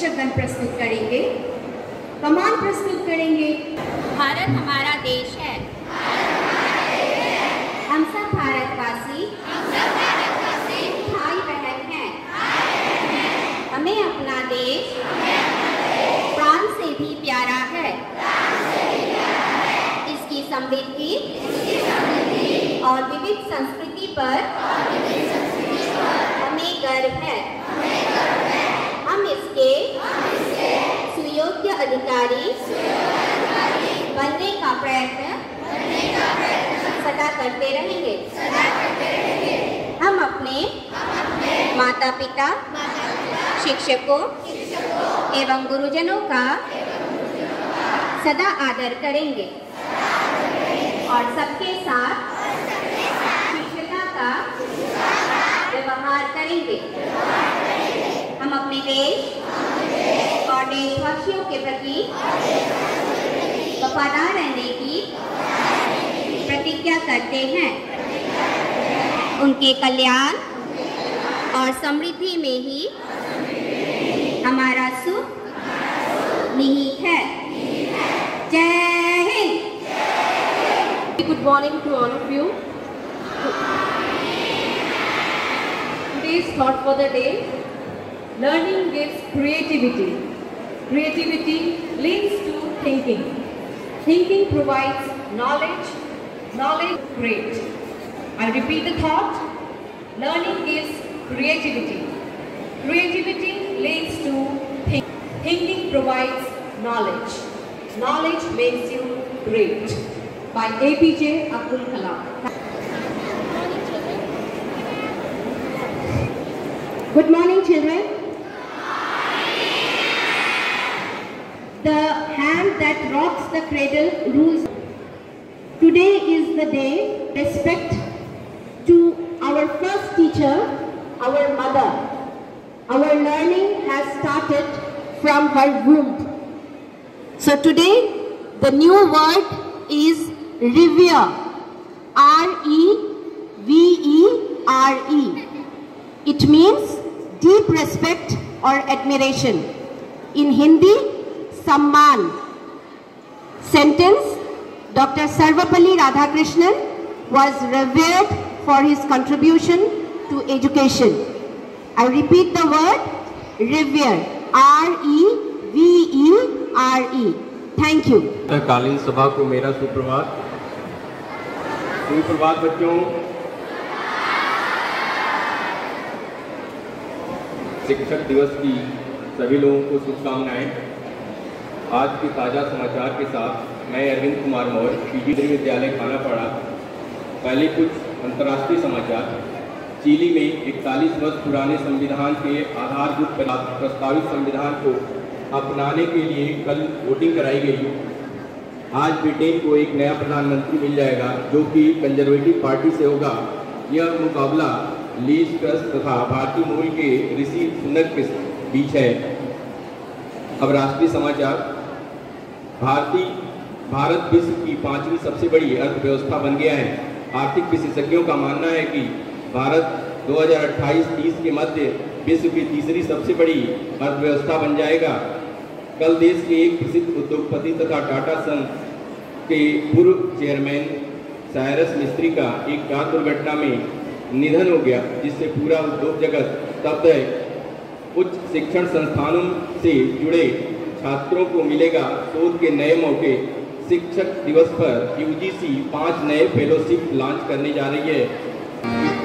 शिक्षकगण प्रस्तुत करेंगे। कमान प्रस्तुत करेंगे। भारत हमारा देश है। हम सब भारतवासी। भाई बहन हैं। हमें अपना देश। प्राण से भी प्यारा है। इसकी समृद्धि। और विविध संस्कृति पर हमें गर्व है। हम इसके सुयोग्य अधिकारी बनने का प्रयत्न सदा करते रहेंगे। हम अपने माता पिता शिक्षकों एवं गुरुजनों का सदा आदर करेंगे और सबके साथ शिक्षता का व्यवहार करेंगे। देश और देशवासियों के प्रति वफादार रहने की प्रतिज्ञा करते हैं। उनके कल्याण और समृद्धि में ही हमारा सुख निहित है। जय Hind. Good morning to all of you. Today's thought for the learning gives creativity. Creativity leads to thinking. Thinking provides knowledge. Knowledge great. I'll repeat the thought. Learning gives creativity. Creativity leads to thinking. Thinking provides knowledge. Knowledge makes you great. By APJ Abdul Kalam. Good morning, children. The cradle rules. Today is the day respect to our first teacher, our mother. Our learning has started from her womb. So today, the new word is revere. R-E-V-E-R-E. It means deep respect or admiration. In Hindi, Samman. Sentence Dr. Sarvapalli Radhakrishnan was revered for his contribution to education. I repeat the word revere. R-E-V-E-R-E. Thank you. कालीन सभा को मेरा सुप्रभात सुप्रभात बच्चों शिक्षक दिवस की सभी लोगों को शुभकामनाएँ आज के ताज़ा समाचार के साथ मैं अरविंद कुमार मौर्य, पीजी विद्यालय खानापाड़ा। पहले कुछ अंतर्राष्ट्रीय समाचार। चिली में इकतालीस वर्ष पुराने संविधान के आधारभूत प्रस्तावित संविधान को अपनाने के लिए कल वोटिंग कराई गई। आज ब्रिटेन को एक नया प्रधानमंत्री मिल जाएगा, जो कि कंजर्वेटिव पार्टी से होगा। यह मुकाबला लीज ट्रस्ट तथा भारतीय मूल के ऋषि सुनक के बीच है। अब राष्ट्रीय समाचार। भारतीय, भारत विश्व की पांचवी सबसे बड़ी अर्थव्यवस्था बन गया है। आर्थिक विशेषज्ञों का मानना है कि भारत 2028-30 के मध्य विश्व की तीसरी सबसे बड़ी अर्थव्यवस्था बन जाएगा। कल देश के एक प्रसिद्ध उद्योगपति तथा टाटा संघ के पूर्व चेयरमैन सायरस मिस्त्री का एक कार दुर्घटना में निधन हो गया, जिससे पूरा उद्योग जगत तब उच्च शिक्षण संस्थानों से जुड़े छात्रों को मिलेगा शोध के नए मौके। शिक्षक दिवस पर यूजीसी पाँच नए फेलोशिप लॉन्च करने जा रही है।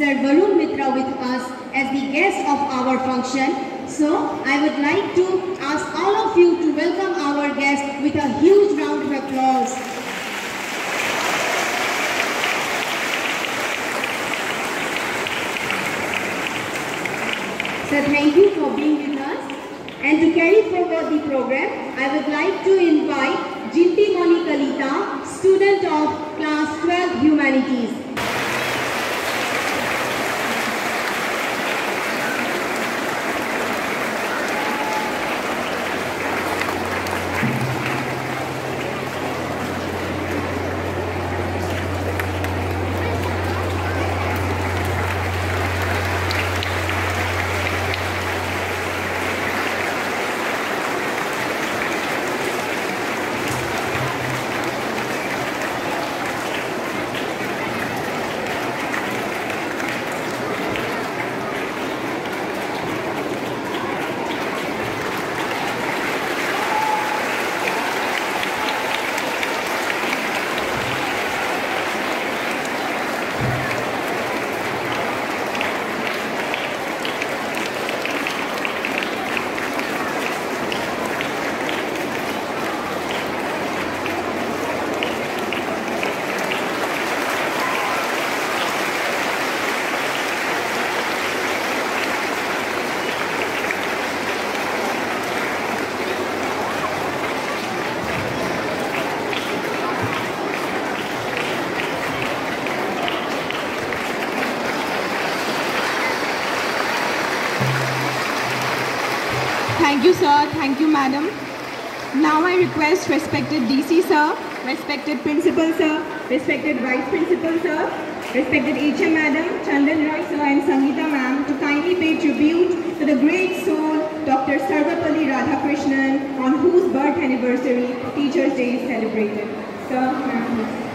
Sir Varun Mitra with us as the guest of our function. So, I would like to ask all of you to welcome our guest with a huge round of applause. So thank you for being with us. And to carry forward the program, I would like to invite Jinti Moni Kalita, student of class 12 Humanities. Thank you, sir. Thank you, madam. Now I request respected DC, sir, respected principal, sir, respected vice principal, sir, respected HM madam, Chandan Roy, sir, and Sangeeta ma'am to kindly pay tribute to the great soul, Dr. Sarvapalli Radhakrishnan, on whose birth anniversary Teachers' Day is celebrated. Sir, ma'am.